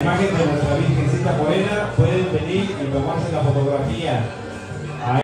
imagen de nuestra Virgencita Morena, pueden venir y tomarse la fotografía.